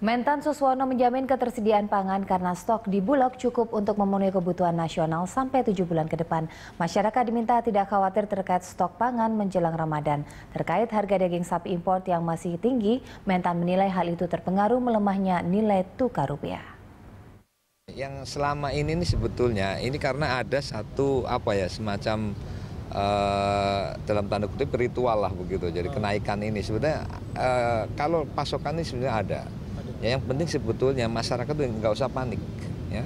Mentan Suswono menjamin ketersediaan pangan karena stok di Bulog cukup untuk memenuhi kebutuhan nasional sampai tujuh bulan ke depan. Masyarakat diminta tidak khawatir terkait stok pangan menjelang Ramadan. Terkait harga daging sapi impor yang masih tinggi, Mentan menilai hal itu terpengaruh melemahnya nilai tukar rupiah. Yang selama ini nih sebetulnya ini karena ada satu apa ya semacam uh, dalam tanda kutip ritual lah begitu. Jadi kenaikan ini sebenarnya uh, kalau pasokan ini sebenarnya ada Ya, yang penting sebetulnya masyarakat itu nggak usah panik, ya.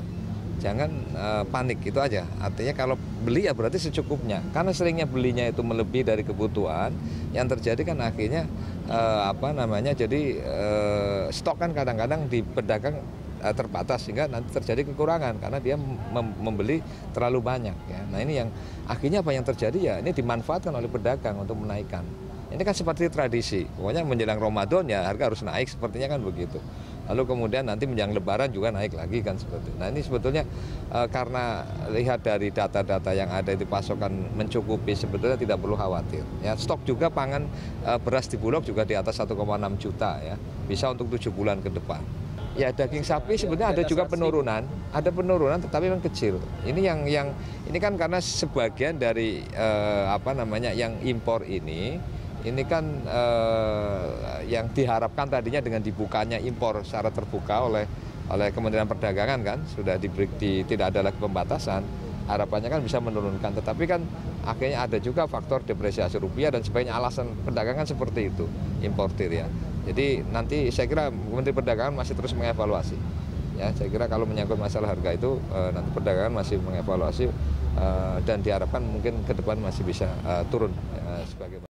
Jangan uh, panik itu aja. Artinya kalau beli ya berarti secukupnya. Karena seringnya belinya itu melebihi dari kebutuhan, yang terjadi kan akhirnya uh, apa namanya? Jadi uh, stok kan kadang-kadang di pedagang terbatas sehingga nanti terjadi kekurangan karena dia mem membeli terlalu banyak. Ya. Nah ini yang akhirnya apa yang terjadi ya ini dimanfaatkan oleh pedagang untuk menaikkan. Ini kan seperti tradisi, pokoknya menjelang Ramadan ya harga harus naik sepertinya kan begitu. Lalu kemudian nanti menjelang Lebaran juga naik lagi kan seperti. Nah ini sebetulnya e, karena lihat dari data-data yang ada di pasokan mencukupi sebetulnya tidak perlu khawatir. Ya stok juga pangan e, beras di Bulog juga di atas 1,6 juta ya, bisa untuk tujuh bulan ke depan. Ya daging sapi sebenarnya ada juga penurunan, ada penurunan tetapi memang kecil. Ini yang yang ini kan karena sebagian dari e, apa namanya yang impor ini ini kan eh, yang diharapkan tadinya dengan dibukanya impor secara terbuka oleh oleh Kementerian Perdagangan kan sudah diberi di, tidak ada lagi pembatasan harapannya kan bisa menurunkan. Tetapi kan akhirnya ada juga faktor depresiasi rupiah dan sebagainya alasan perdagangan seperti itu importir ya. Jadi nanti saya kira Menteri Perdagangan masih terus mengevaluasi ya. Saya kira kalau menyangkut masalah harga itu eh, nanti perdagangan masih mengevaluasi eh, dan diharapkan mungkin ke depan masih bisa eh, turun eh, sebagai